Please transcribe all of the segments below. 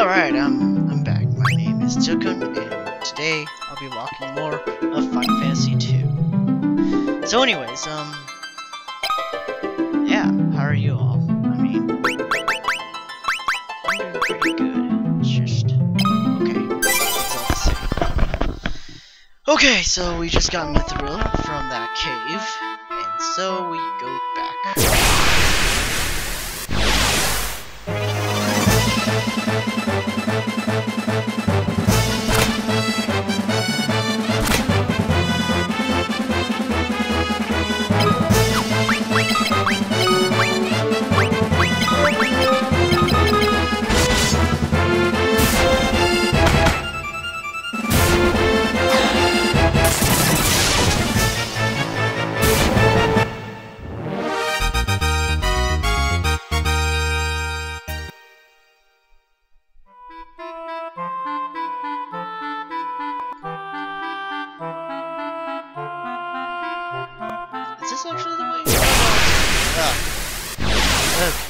Alright, um, I'm back. My name is Tsu-Kun, and today I'll be walking more of Final Fantasy 2. So anyways, um, yeah, how are you all? I mean, I'm doing pretty good. It's just, okay, it's all the same. Okay, so we just got Mithril from that cave, and so we Is this actually the way? Oh. Okay.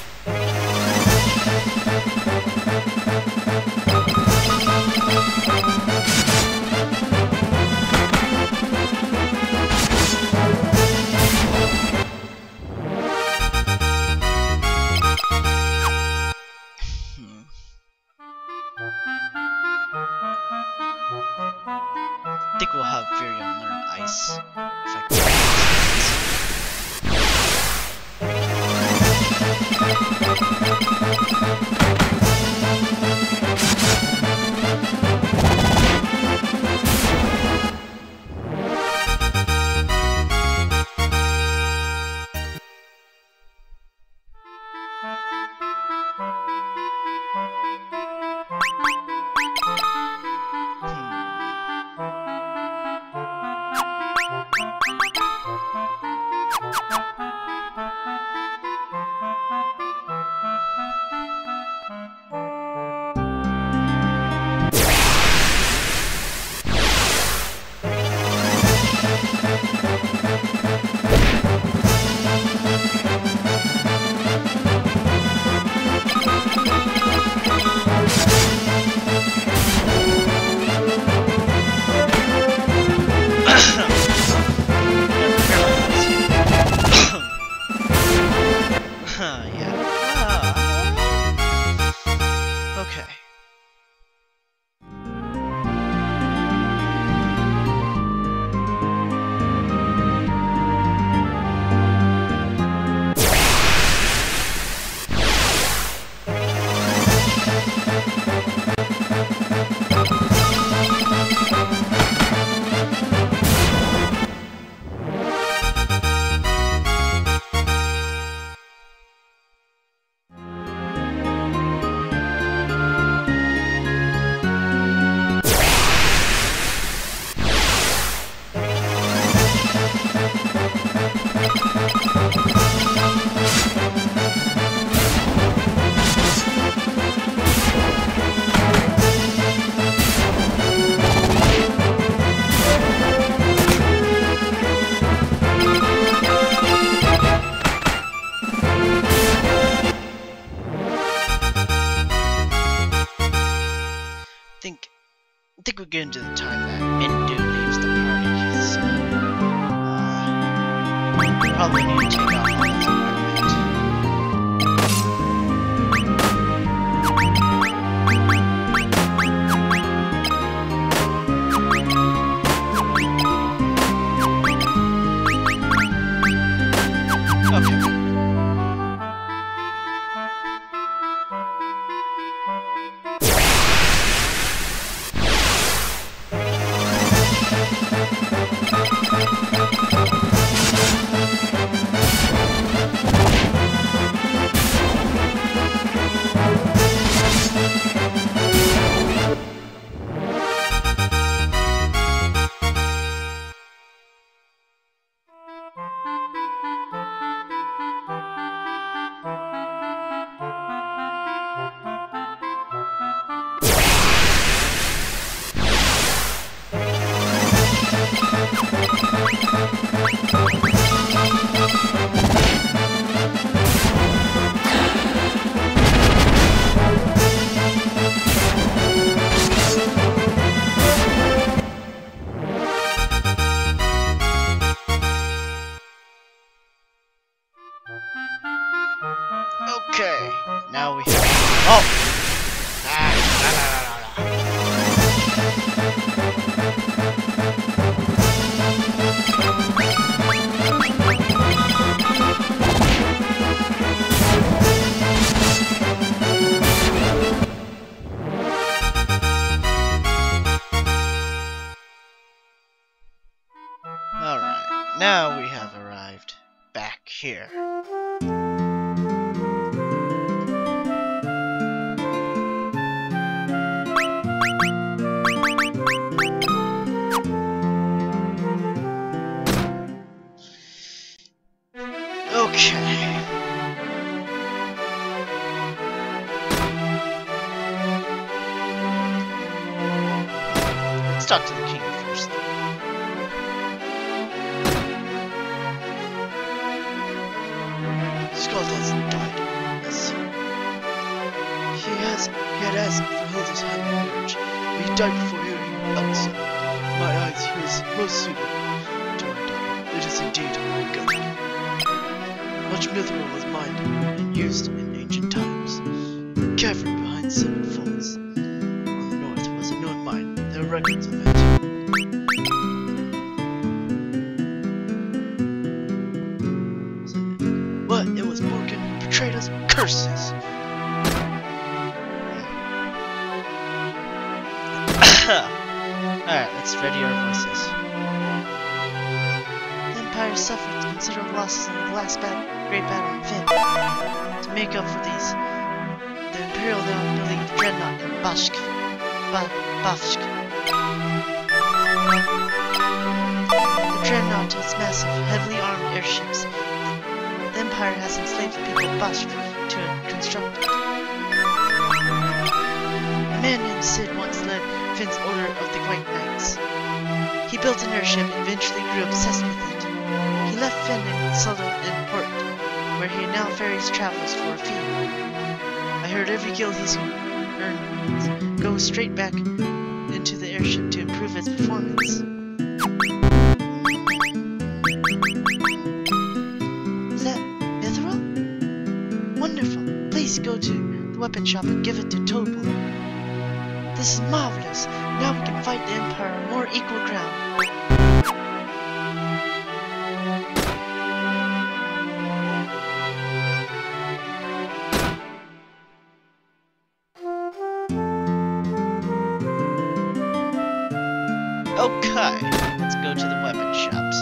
Think I think we're getting to the time that Minwu leaves the party. So, uh, we probably need to take off talk to the king first. Has died. Yes. He has he had asked for Hilda's hand in marriage. But he died before hearing. In my eyes he was most suited to my daughter. It is indeed a good. Much mithril was mined and used in ancient times. Cavern behind Seven Falls. Records of it. What? It was who betrayed us? Curses! Alright, let's ready our voices. The Empire suffered considerable losses in the last battle, great battle of Fynn. To make up for these, the Imperial now the Dreadnought in Bashk. Ba Bafshk. Massive, heavily armed airships. The Empire has enslaved the people of Bashk to construct it. A man named Cid once led Fynn's Order of the White Knights. He built an airship and eventually grew obsessed with it. He left Fynn in port, where he now ferries travelers for a fee. I heard every gil he's earned goes straight back into the airship to improve its performance. Weapon shop and give it to Tobul. This is marvelous. Now we can fight the Empire on more equal ground. Okay, let's go to the weapon shops.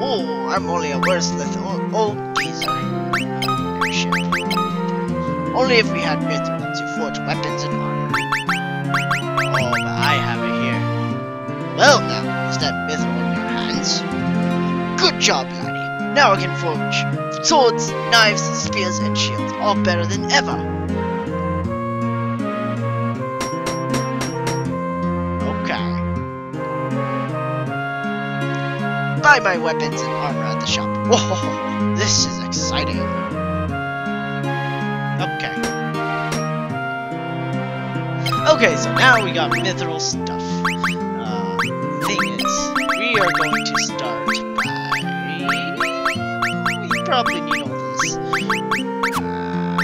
Oh, I'm only a worthless old, old geezer. Only if we had mithril to forge weapons and armor. Oh, but I have it here. Well now, is that mithril in your hands? Good job, laddie. Now I can forge swords, knives, spears, and shields, all better than ever. Okay. Buy my weapons and armor at the shop. Whoa, this is exciting. Okay. Okay, so now we got mithril stuff. Uh, thing is, we are going to start by... You probably need all this. Uh,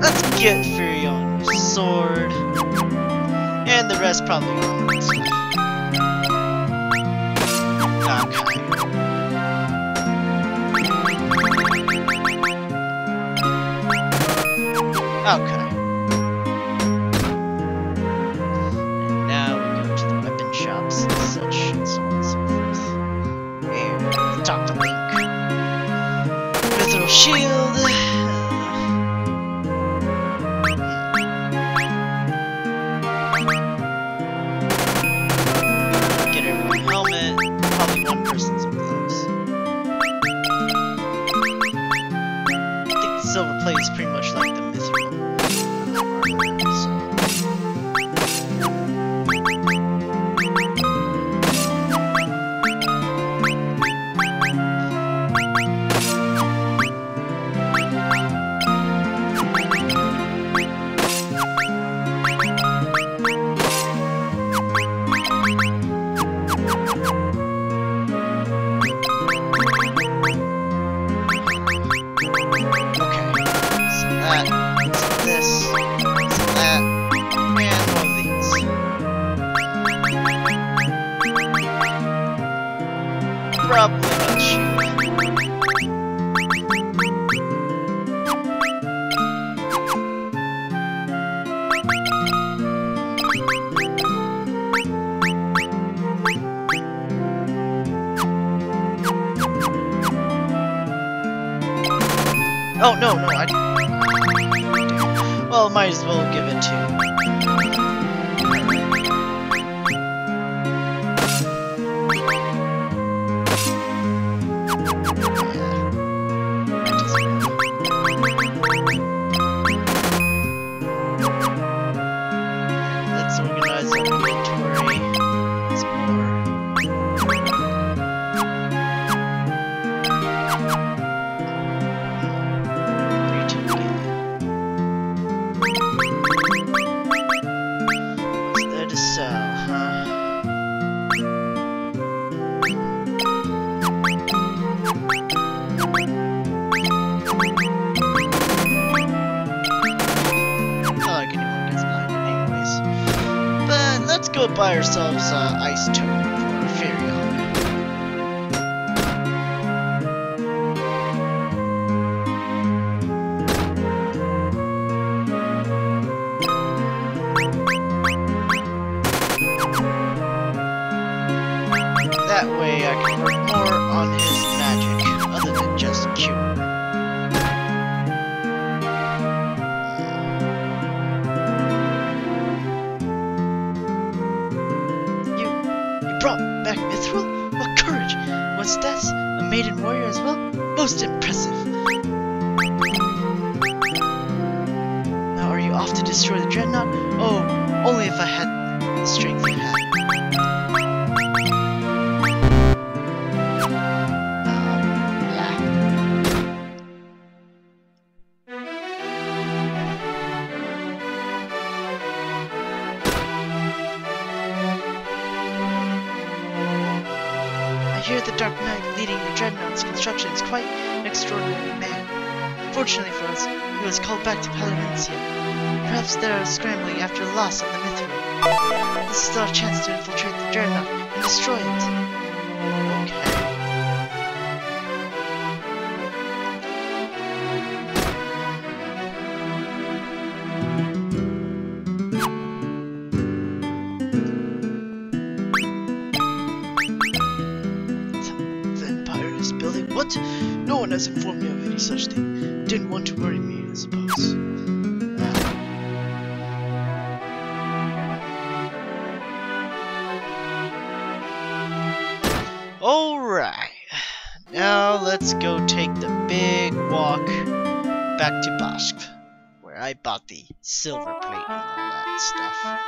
let's get Firion's sword. And the rest probably on Okay. And now we go to the weapon shops and such and so on and so forth. And talk to Link. Mithril shield. Silver plate is pretty much like the as anyways. But let's go buy ourselves uh, ice token That way I can work more on his Dark Knight leading the Dreadnought's construction is quite an extraordinary man. Fortunately for us, he was called back to Palamecia. Perhaps they are scrambling after the loss of the Mithril. This is our chance to infiltrate the Dreadnought and destroy it. Has informed me of any such thing. Didn't want to worry me, I suppose. Alright. Now let's go take the big walk back to Bashk, where I bought the silver plate and all that stuff.